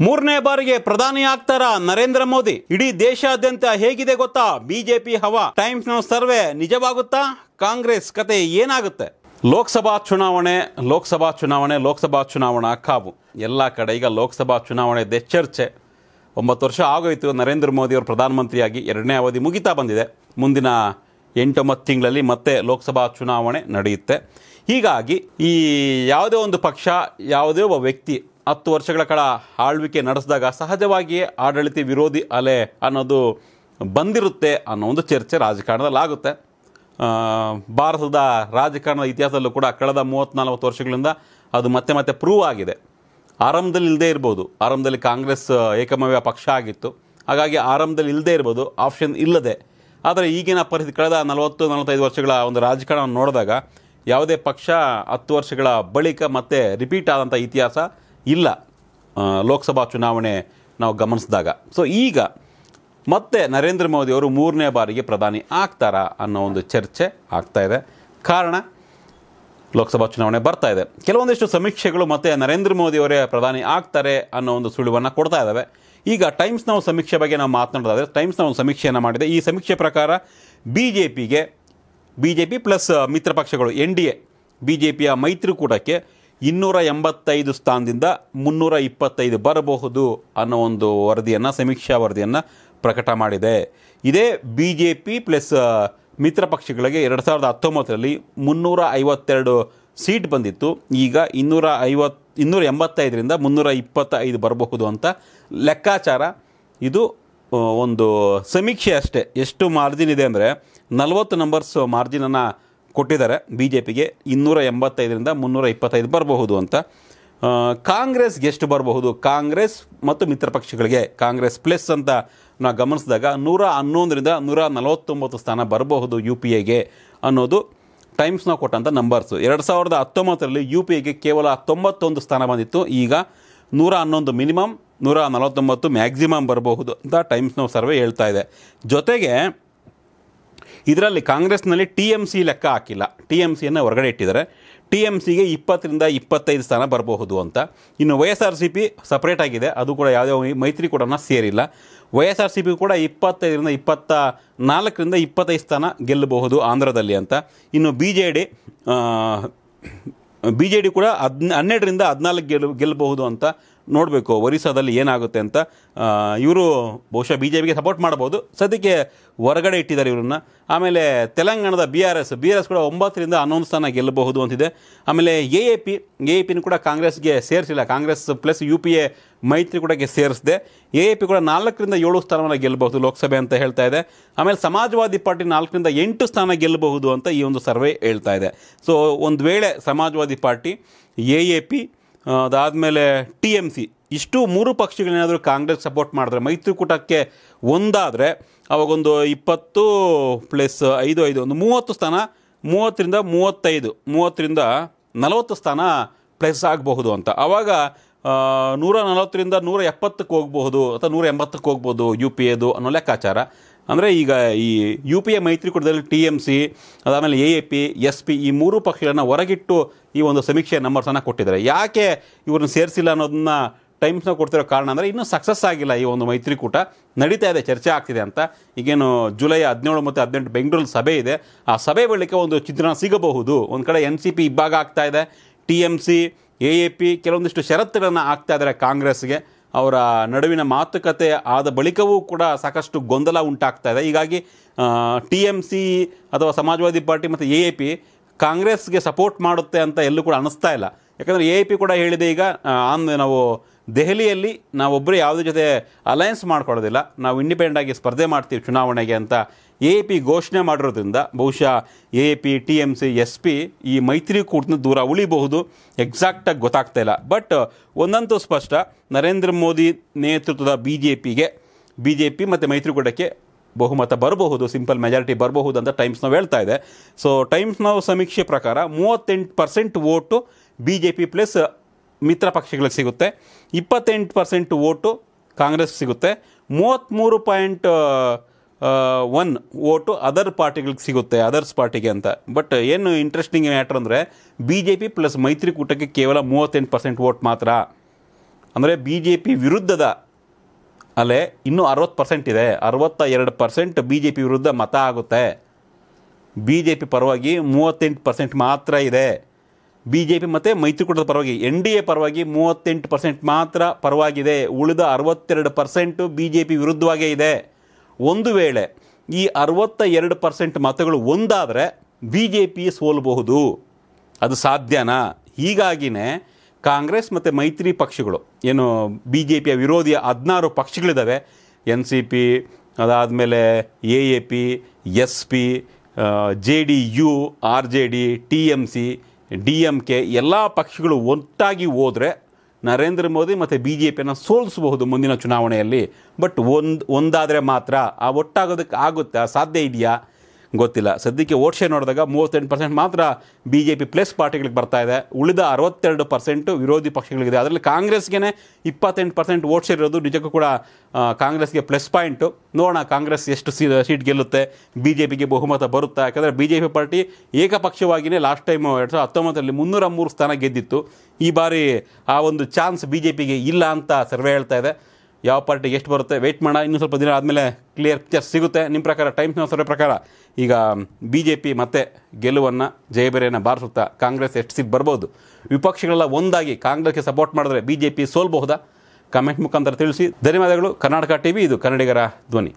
ಮೂರನೇ ಬಾರಿಗೆ ಪ್ರಧಾನಿ ಆಗ್ತಾರ ನರೇಂದ್ರ ಮೋದಿ? ಇಡೀ ದೇಶಾದ್ಯಂತ ಹೇಗಿದೆ ಗೊತ್ತಾ? ಬಿಜೆಪಿ ಹವಾ. ಟೈಮ್ಸ್ನ ಸರ್ವೆ ನಿಜವಾಗುತ್ತಾ? ಕಾಂಗ್ರೆಸ್ ಕತೆ ಏನಾಗುತ್ತೆ? ಲೋಕಸಭಾ ಚುನಾವಣೆ ಲೋಕಸಭಾ ಚುನಾವಣೆ, ಲೋಕಸಭಾ ಚುನಾವಣಾ ಕಾವು. ಎಲ್ಲ ಕಡೆ ಈಗ ಲೋಕಸಭಾ ಚುನಾವಣೆ ಚರ್ಚೆ ಒಂಬತ್ತು ವರ್ಷ ಆಗೋಯ್ತು ನರೇಂದ್ರ ಮೋದಿ ಅವರು ಪ್ರಧಾನಮಂತ್ರಿಯಾಗಿ. ಎರಡನೇ ಅವಧಿ ಮುಗಿತಾ ಬಂದಿದೆ. ಮುಂದಿನ ಎಂಟೊಂಬತ್ತು ತಿಂಗಳಲ್ಲಿ ಮತ್ತೆ ಲೋಕಸಭಾ ಚುನಾವಣೆ ನಡೆಯುತ್ತೆ. ಹೀಗಾಗಿ ಈ ಯಾವುದೇ ಒಂದು ಪಕ್ಷ, ಯಾವುದೇ ಒಬ್ಬ ವ್ಯಕ್ತಿ ಹತ್ತು ವರ್ಷಗಳ ಕಾಲ ಆಳ್ವಿಕೆ ನಡೆಸಿದಾಗ ಸಹಜವಾಗಿಯೇ ಆಡಳಿತ ವಿರೋಧಿ ಅಲೆ ಅನ್ನೋದು ಬಂದಿರುತ್ತೆ ಅನ್ನೋ ಒಂದು ಚರ್ಚೆ ರಾಜಕಾರಣದಲ್ಲಿ ಆಗುತ್ತೆ ಭಾರತದ ರಾಜಕಾರಣದ ಇತಿಹಾಸದಲ್ಲೂ ಕೂಡ ಕಳೆದ ಮೂವತ್ತ್ನಾಲ್ವತ್ತು ವರ್ಷಗಳಿಂದ ಅದು ಮತ್ತೆ ಮತ್ತೆ ಪ್ರೂವ್ ಆಗಿದೆ. ಆರಂಭದಲ್ಲಿ ಇಲ್ಲದೇ ಇರ್ಬೋದು. ಆರಂಭದಲ್ಲಿ ಕಾಂಗ್ರೆಸ್ ಏಕಮವ್ಯ ಪಕ್ಷ ಆಗಿತ್ತು. ಹಾಗಾಗಿ ಆರಂಭದಲ್ಲಿ ಇಲ್ಲದೇ ಇರ್ಬೋದು. ಆಪ್ಷನ್ ಇಲ್ಲದೆ. ಆದರೆ ಈಗಿನ ಪರಿಸ್ಥಿತಿ, ಕಳೆದ ನಲವತ್ತು, ನಲವತ್ತೈದು ವರ್ಷಗಳ ಒಂದು ರಾಜಕಾರಣವನ್ನು ನೋಡಿದಾಗ ಯಾವುದೇ ಪಕ್ಷ ಹತ್ತು ವರ್ಷಗಳ ಬಳಿಕ ಮತ್ತೆ ರಿಪೀಟ್ ಆದಂಥ ಇತಿಹಾಸ ಇಲ್ಲ. ಲೋಕಸಭಾ ಚುನಾವಣೆ ನಾವು ಗಮನಿಸಿದಾಗ. ಸೊ ಈಗ ಮತ್ತೆ ನರೇಂದ್ರ ಮೋದಿ ಅವರು ಮೂರನೇ ಬಾರಿಗೆ ಪ್ರಧಾನಿ ಆಗ್ತಾರಾ ಅನ್ನೋ ಒಂದು ಚರ್ಚೆ ಆಗ್ತಾ ಇದೆ. ಕಾರಣ, ಲೋಕಸಭಾ ಚುನಾವಣೆ ಬರ್ತಾ ಇದೆ. ಕೆಲವೊಂದಿಷ್ಟು ಸಮೀಕ್ಷೆಗಳು ಮತ್ತೆ ನರೇಂದ್ರ ಮೋದಿ ಅವರೇ ಪ್ರಧಾನಿ ಆಗ್ತಾರೆ ಅನ್ನೋ ಒಂದು ಸುಳಿವನ್ನು ಕೊಡ್ತಾ ಇದ್ದಾವೆ ಈಗ ಟೈಮ್ಸ್ ನಾವು ಸಮೀಕ್ಷೆ ಬಗ್ಗೆ ನಾವು ಮಾತನಾಡೋದಾದರೆ ಟೈಮ್ಸ್ ಒಂದು ಸಮೀಕ್ಷೆಯನ್ನು ಮಾಡಿದೆ. ಈ ಸಮೀಕ್ಷೆ ಪ್ರಕಾರ ಬಿ ಜೆ ಪಿಗೆ ಬಿ ಜೆ ಪಿ ಪ್ಲಸ್ ಮಿತ್ರ ಪಕ್ಷಗಳು N D A B J ಪಿಯ ಮೈತ್ರಿಕೂಟಕ್ಕೆ ಇನ್ನೂರ ಎಂಬತ್ತೈದು ಸ್ಥಾನದಿಂದ ಮುನ್ನೂರ ಇಪ್ಪತ್ತೈದು ಬರಬಹುದು ಅನ್ನೋ ಒಂದು ವರದಿಯನ್ನು, ಸಮೀಕ್ಷಾ ವರದಿಯನ್ನು ಪ್ರಕಟ ಮಾಡಿದೆ. ಇದೇ ಬಿ ಜೆ ಪಿ ಪ್ಲಸ್ ಮಿತ್ರ ಪಕ್ಷಗಳಿಗೆ ಎರಡು ಸಾವಿರದ ಹತ್ತೊಂಬತ್ತರಲ್ಲಿ ಮುನ್ನೂರ ಐವತ್ತೆರಡು ಸೀಟ್ ಬಂದಿತ್ತು. ಈಗ ಇನ್ನೂರ ಐವತ್ತು ಇನ್ನೂರ ಎಂಬತ್ತೈದರಿಂದ ಮುನ್ನೂರ ಇಪ್ಪತ್ತೈದು ಬರಬಹುದು ಅಂತ ಲೆಕ್ಕಾಚಾರ. ಇದು ಒಂದು ಸಮೀಕ್ಷೆ ಅಷ್ಟೇ. ಎಷ್ಟು ಮಾರ್ಜಿನ್ ಇದೆ ಅಂದರೆ ನಲವತ್ತು ನಂಬರ್ಸ್ ಮಾರ್ಜಿನನ್ನು ಕೊಟ್ಟಿದ್ದಾರೆ. ಬಿ ಜೆ ಪಿಗೆ ಇನ್ನೂರ ಎಂಬತ್ತೈದರಿಂದ ಮುನ್ನೂರ ಇಪ್ಪತ್ತೈದು ಬರಬಹುದು ಅಂತ. ಕಾಂಗ್ರೆಸ್ ಎಷ್ಟು ಬರಬಹುದು? ಕಾಂಗ್ರೆಸ್ ಮತ್ತು ಮಿತ್ರ ಪಕ್ಷಗಳಿಗೆ ಕಾಂಗ್ರೆಸ್ ಪ್ಲಸ್ ಅಂತ ನಾವು ಗಮನಿಸಿದಾಗ ನೂರ ಹನ್ನೊಂದರಿಂದ ನೂರ ನಲವತ್ತೊಂಬತ್ತು ಸ್ಥಾನ ಬರಬಹುದು ಯು ಪಿ ಎಗೆ ಅನ್ನೋದು ಟೈಮ್ಸ್ನ ಕೊಟ್ಟಂಥ ನಂಬರ್ಸು ಎರಡು ಸಾವಿರದ ಹತ್ತೊಂಬತ್ತರಲ್ಲಿ ಯು ಪಿ ಎಗೆ ಕೇವಲ ತೊಂಬತ್ತೊಂದು ಸ್ಥಾನ ಬಂದಿತ್ತು. ಈಗ ನೂರ ಹನ್ನೊಂದು ಮಿನಿಮಮ್, ನೂರ ನಲವತ್ತೊಂಬತ್ತು ಮ್ಯಾಕ್ಸಿಮಮ್ ಬರಬಹುದು ಅಂತ ಟೈಮ್ಸ್ನ ಸರ್ವೆ ಹೇಳ್ತಾ ಇದೆ. ಜೊತೆಗೆ ಇದರಲ್ಲಿ ಕಾಂಗ್ರೆಸ್ನಲ್ಲಿ ಟಿ ಎಂ ಸಿ ಲೆಕ್ಕ ಹಾಕಿಲ್ಲ. ಟಿ ಎಂ ಸಿಯನ್ನು ಹೊರಗಡೆ ಇಟ್ಟಿದ್ದಾರೆ. ಟಿ ಎಂ ಸಿಗೆ ಇಪ್ಪತ್ತರಿಂದ ಇಪ್ಪತ್ತೈದು ಸ್ಥಾನ ಬರಬಹುದು ಅಂತ. ಇನ್ನು Y S R C P separate ಆಗಿದೆ. ಅದು ಕೂಡ ಯಾವುದೇ ಮೈತ್ರಿ ಕೂಡ ಸೇರಿಲ್ಲ. Y S R C P ಕೂಡ ಇಪ್ಪತ್ತೈದರಿಂದ ಇಪ್ಪತ್ತ ನಾಲ್ಕರಿಂದ ಇಪ್ಪತ್ತೈದು ಸ್ಥಾನ ಗೆಲ್ಲಬಹುದು ಆಂಧ್ರದಲ್ಲಿ ಅಂತ. ಇನ್ನು B J D B J D ಕೂಡ ಹದ್ ಹನ್ನೆರಡರಿಂದ ಹದಿನಾಲ್ಕು ಗೆಲ್, ಗೆಲ್ಲಬಹುದು ಅಂತ ನೋಡಬೇಕು, ಒರಿಸ್ಸಾದಲ್ಲಿ ಏನಾಗುತ್ತೆ ಅಂತ ಇವರು ಬಹುಶಃ ಬಿ ಜೆ ಪಿಗೆ ಸಪೋರ್ಟ್ ಮಾಡ್ಬೋದು ಸದ್ಯಕ್ಕೆ ಹೊರಗಡೆ ಇಟ್ಟಿದ್ದಾರೆ ಇವರನ್ನ. ಆಮೇಲೆ ತೆಲಂಗಾಣದ B R S B R S ಕೂಡ ಒಂಬತ್ತರಿಂದ ಹನ್ನೊಂದು ಸ್ಥಾನ ಗೆಲ್ಲಬಹುದು ಅಂತಿದೆ. ಆಮೇಲೆ A A P A A ಪಿನೂ ಕೂಡ ಕಾಂಗ್ರೆಸ್ಗೆ ಸೇರಿಸಿಲ್ಲ. Congress plus U P A ಮೈತ್ರಿ ಕೂಡ ಸೇರಿಸಿದೆ. ಎ ಎ ಪಿ ಕೂಡ ನಾಲ್ಕರಿಂದ ಏಳು ಸ್ಥಾನವನ್ನು ಗೆಲ್ಲಬಹುದು ಲೋಕಸಭೆ ಅಂತ ಹೇಳ್ತಾ ಇದೆ. ಆಮೇಲೆ ಸಮಾಜವಾದಿ ಪಾರ್ಟಿ ನಾಲ್ಕರಿಂದ ಎಂಟು ಸ್ಥಾನ ಗೆಲ್ಲಬಹುದು ಅಂತ ಈ ಒಂದು ಸರ್ವೆ ಹೇಳ್ತಾ ಇದೆ. ಸೊ ಒಂದು ವೇಳೆ Samajwadi party A A P ಅದಾದಮೇಲೆ ಟಿ ಎಂ ಸಿ. ಇಷ್ಟು ಮೂರು ಪಕ್ಷಗಳೇನಾದರೂ ಕಾಂಗ್ರೆಸ್ ಸಪೋರ್ಟ್ ಮಾಡಿದ್ರೆ, ಮೈತ್ರಿಕೂಟಕ್ಕೆ ಒಂದಾದರೆ, ಅವಾಗೊಂದು ಇಪ್ಪತ್ತು ಪ್ಲಸ್ ಐದು ಐದು, ಒಂದು ಮೂವತ್ತು ಸ್ಥಾನ, ಮೂವತ್ತರಿಂದ ಮೂವತ್ತೈದು, ಮೂವತ್ತರಿಂದ ನಲವತ್ತು ಸ್ಥಾನ ಪ್ಲಸ್ ಆಗಬಹುದು ಅಂತ. ಆವಾಗ ನೂರ ನಲವತ್ತರಿಂದ ನೂರ ಎಪ್ಪತ್ತಕ್ಕೆ ಹೋಗ್ಬಹುದು ಅಥವಾ ನೂರ ಎಂಬತ್ತಕ್ಕೆ ಹೋಗ್ಬೋದು ಯು ಪಿ ಎದು ಅನ್ನೋ ಲೆಕ್ಕಾಚಾರ. ಅಂದರೆ ಈಗ ಈ ಯು ಪಿ ಎ ಮೈತ್ರಿಕೂಟದಲ್ಲಿ ಟಿ ಎಂ ಸಿ ಅದಾದಮೇಲೆ A A P S P ಈ ಮೂರು ಪಕ್ಷಗಳನ್ನು ಹೊರಗಿಟ್ಟು ಈ ಒಂದು ಸಮೀಕ್ಷೆ ನಂಬರ್ಸನ್ನು ಕೊಟ್ಟಿದ್ದಾರೆ. ಯಾಕೆ ಇವ್ರನ್ನ ಸೇರಿಸಿಲ್ಲ ಅನ್ನೋದನ್ನ ಟೈಮ್ಸ್ನ ಕೊಡ್ತಿರೋ ಕಾರಣ ಅಂದರೆ ಇನ್ನೂ ಸಕ್ಸಸ್ ಆಗಿಲ್ಲ ಈ ಒಂದು ಮೈತ್ರಿಕೂಟ. ನಡೀತಾ ಇದೆ, ಚರ್ಚೆ ಆಗ್ತಿದೆ ಅಂತ. ಈಗೇನು ಜುಲೈ ಹದಿನೇಳು ಮತ್ತು ಹದಿನೆಂಟು ಬೆಂಗಳೂರಲ್ಲಿ ಸಭೆ ಇದೆ. ಆ ಸಭೆ ಬಳಿಕ ಒಂದು ಚಿತ್ರಣ ಸಿಗಬಹುದು. ಒಂದು ಕಡೆ ಎನ್ ಸಿ ಪಿ ಇಬ್ಬಾಗ ಆಗ್ತಾ ಇದೆ. T M C A A P ಕೆಲವೊಂದಿಷ್ಟು ಷರತ್ತುಗಳನ್ನು ಹಾಕ್ತಾ ಇದ್ದಾರೆ ಕಾಂಗ್ರೆಸ್ಗೆ. ಅವರ ನಡುವಿನ ಮಾತುಕತೆ ಆದ ಬಳಿಕವೂ ಕೂಡ ಸಾಕಷ್ಟು ಗೊಂದಲ ಉಂಟಾಗ್ತಾ ಇದೆ. ಹೀಗಾಗಿ ಟಿ ಎಂ ಸಿ ಅಥವಾ ಸಮಾಜವಾದಿ ಪಾರ್ಟಿ ಮತ್ತು ಎ ಎ ಪಿ ಕಾಂಗ್ರೆಸ್ಗೆ ಸಪೋರ್ಟ್ ಮಾಡುತ್ತೆ ಅಂತ ಎಲ್ಲೂ ಕೂಡ ಅನಿಸ್ತಾ ಇಲ್ಲ. ಯಾಕಂದರೆ ಎ ಪಿ ಕೂಡ ಹೇಳಿದೆ ಈಗ ಆನ್ ನಾವು ದೆಹಲಿಯಲ್ಲಿ ನಾವೊಬ್ಬರು ಯಾವುದೇ ಜೊತೆ ಅಲಯನ್ಸ್ ಮಾಡ್ಕೊಳ್ಳೋದಿಲ್ಲ. ನಾವು ಇಂಡಿಪೆಂಡೆಂಟ್ ಆಗಿ ಸ್ಪರ್ಧೆ ಮಾಡ್ತೀವಿ ಚುನಾವಣೆಗೆ ಅಂತ ಎ ಪಿ ಘೋಷಣೆ ಮಾಡಿರೋದ್ರಿಂದ ಬಹುಶಃ A P, T M C, S P ಈ ಮೈತ್ರಿಕೂಟನ ದೂರ ಉಳಿಬಹುದು. ಎಕ್ಸಾಕ್ಟಾಗಿ ಗೊತ್ತಾಗ್ತಾ ಇಲ್ಲ. ಬಟ್ ಒಂದಂತೂ ಸ್ಪಷ್ಟ. ನರೇಂದ್ರ ಮೋದಿ ನೇತೃತ್ವದ ಬಿ ಜೆ ಪಿಗೆ, ಬಿ ಜೆ ಪಿ ಮತ್ತು ಮೈತ್ರಿಕೂಟಕ್ಕೆ ಬಹುಮತ ಬರಬಹುದು, ಸಿಂಪಲ್ ಮೆಜಾರಿಟಿ ಬರಬಹುದು ಅಂತ ಟೈಮ್ಸ್ ನಾವು ಹೇಳ್ತಾ ಇದೆ. ಸೊ ಟೈಮ್ಸ್ ನಾವು ಸಮೀಕ್ಷೆ ಪ್ರಕಾರ ಮೂವತ್ತೆಂಟು percent vote B J P plus ಮಿತ್ರ ಪಕ್ಷಗಳಿಗೆ ಸಿಗುತ್ತೆ. ಇಪ್ಪತ್ತೆಂಟು ಪರ್ಸೆಂಟ್ ಓಟು ಕಾಂಗ್ರೆಸ್ ಸಿಗುತ್ತೆ. ಮೂವತ್ತ್ಮೂರು ಪಾಯಿಂಟ್ ಒನ್ ಓಟು ಅದರ್ ಪಾರ್ಟಿಗಳಿಗೆ ಸಿಗುತ್ತೆ ಅದರ್ಸ್ ಪಾರ್ಟಿಗೆ ಅಂತ. ಬಟ್ ಏನು ಇಂಟ್ರೆಸ್ಟಿಂಗ್ ಮ್ಯಾಟ್ರ್ ಅಂದರೆ ಬಿ ಜೆ ಪಿ ಪ್ಲಸ್ ಮೈತ್ರಿಕೂಟಕ್ಕೆ ಕೇವಲ ಮೂವತ್ತೆಂಟು ಪರ್ಸೆಂಟ್ ಓಟ್ ಮಾತ್ರ. ಅಂದರೆ ಬಿ ಜೆ ಪಿ ವಿರುದ್ಧದ ಅಲ್ಲೇ ಇನ್ನೂ ಅರವತ್ತು ಪರ್ಸೆಂಟ್ ಇದೆ. ಅರವತ್ತ ಎರಡು ಪರ್ಸೆಂಟ್ ಬಿ ಜೆ ಪಿ ವಿರುದ್ಧ ಮತ ಆಗುತ್ತೆ. ಬಿ ಜೆ ಪಿ ಪರವಾಗಿ ಮೂವತ್ತೆಂಟು ಪರ್ಸೆಂಟ್ ಮಾತ್ರ ಇದೆ. ಬಿ ಜೆ ಪಿ ಮತ್ತು ಮೈತ್ರಿಕೂಟದ ಪರವಾಗಿ, ಎನ್ ಡಿ ಎ ಪರವಾಗಿ ಮೂವತ್ತೆಂಟು ಪರ್ಸೆಂಟ್ ಮಾತ್ರ ಪರವಾಗಿದೆ. ಉಳಿದ ಅರವತ್ತೆರಡು ಪರ್ಸೆಂಟು ಬಿ ಜೆ ಪಿ ವಿರುದ್ಧವಾಗೇ ಇದೆ. ಒಂದು ವೇಳೆ ಈ ಅರವತ್ತ ಎರಡು ಪರ್ಸೆಂಟ್ ಮತಗಳು ಒಂದಾದರೆ ಬಿ ಜೆ ಪಿ ಸೋಲಬಹುದು. ಅದು ಸಾಧ್ಯನಾ? ಹೀಗಾಗಿನೇ ಕಾಂಗ್ರೆಸ್ ಮತ್ತು ಮೈತ್ರಿ ಪಕ್ಷಗಳು, ಏನು ಬಿ ಜೆ ಪಿಯ ವಿರೋಧಿಯ ಹದಿನಾರು ಪಕ್ಷಗಳಿದ್ದಾವೆ. ಎನ್ ಸಿ ಪಿ, ಅದಾದಮೇಲೆ A A P, S P J D U, R J D, T M C, D M K, ಎಲ್ಲ ಪಕ್ಷಗಳು ಒಟ್ಟಾಗಿ ಹೋದರೆ ನರೇಂದ್ರ ಮೋದಿ ಮತ್ತು ಬಿ ಜೆ ಪಿಯನ್ನು ಸೋಲಿಸಬಹುದು ಮುಂದಿನ ಚುನಾವಣೆಯಲ್ಲಿ. ಬಟ್ ಒಂದು, ಒಂದಾದರೆ ಮಾತ್ರ ಆ ಒಟ್ಟಾಗೋದಕ್ಕೆ ಆಗುತ್ತೆ? ಸಾಧ್ಯ ಇದೆಯಾ? ಗೊತ್ತಿಲ್ಲ. ಸದ್ಯಕ್ಕೆ ವೋಟ್ ಶೇರ್ ನೋಡಿದಾಗ ಮೂವತ್ತೆಂಟು ಪರ್ಸೆಂಟ್ ಮಾತ್ರ ಬಿ ಜೆ ಪಿ ಪ್ಲಸ್ ಪಾರ್ಟಿಗಳಿಗೆ ಬರ್ತಾ ಇದೆ. ಉಳಿದ ಅರವತ್ತೆರಡು ಪರ್ಸೆಂಟು ವಿರೋಧಿ ಪಕ್ಷಗಳಿಗಿದೆ. ಅದರಲ್ಲಿ ಕಾಂಗ್ರೆಸ್ಗೆ ಇಪ್ಪತ್ತೆಂಟು ಪರ್ಸೆಂಟ್ ವೋಟ್ ಶೇರ್ ಇರೋದು ನಿಜಕ್ಕೂ ಕೂಡ ಕಾಂಗ್ರೆಸ್ಗೆ ಪ್ಲಸ್ ಪಾಯಿಂಟು ನೋಡೋಣ ಕಾಂಗ್ರೆಸ್ ಎಷ್ಟು ಸೀ ಸೀಟ್ ಗೆಲ್ಲುತ್ತೆ. ಬಿ ಜೆ ಪಿಗೆ ಬಹುಮತ ಬರುತ್ತಾ? ಯಾಕಂದರೆ ಬಿ ಜೆ ಪಿ ಪಾರ್ಟಿ ಏಕಪಕ್ಷವಾಗಿಯೇ ಲಾಸ್ಟ್ ಟೈಮ್ ಎರಡು ಸಾವಿರದ ಹತ್ತೊಂಬತ್ತರಲ್ಲಿ ಮುನ್ನೂರ ಮೂರು ಸ್ಥಾನ ಗೆದ್ದಿತ್ತು. ಈ ಬಾರಿ ಆ ಒಂದು ಚಾನ್ಸ್ ಬಿ ಜೆ ಪಿಗೆ ಇಲ್ಲ ಅಂತ ಸರ್ವೆ ಹೇಳ್ತಾ ಇದೆ. ಯಾವ ಪಾರ್ಟಿಗೆ ಎಷ್ಟು ಬರುತ್ತೆ ವೆಯ್ಟ್ ಮಾಡೋಣ, ಇನ್ನೂ ಸ್ವಲ್ಪ ದಿನ ಆದಮೇಲೆ ಕ್ಲಿಯರ್ ಪಿಕ್ಚರ್ ಸಿಗುತ್ತೆ. ನಿಮ್ಮ ಪ್ರಕಾರ ಟೈಮ್ಸ್ ಸರ್ವೆ ಪ್ರಕಾರ, ಈಗ ಬಿ ಜೆ ಪಿ ಮತ್ತೆ ಗೆಲುವನ್ನು ಜಯಬೇರೆಯನ್ನು ಬಾರಿಸುತ್ತಾ ಕಾಂಗ್ರೆಸ್ ಎಷ್ಟು ಸೀಟ್ ಬರ್ಬೋದು? ವಿಪಕ್ಷಗಳೆಲ್ಲ ಒಂದಾಗಿ ಕಾಂಗ್ರೆಸ್ಗೆ ಸಪೋರ್ಟ್ ಮಾಡಿದ್ರೆ ಬಿ ಜೆ ಪಿ ಸೋಲ್ಬಹುದಾ? ಕಮೆಂಟ್ ಮುಖಾಂತರ ತಿಳಿಸಿ. ಧನ್ಯವಾದಗಳು. ಕರ್ನಾಟಕ ಟಿ ವಿ ಇದು ಕನ್ನಡಿಗರ ಧ್ವನಿ.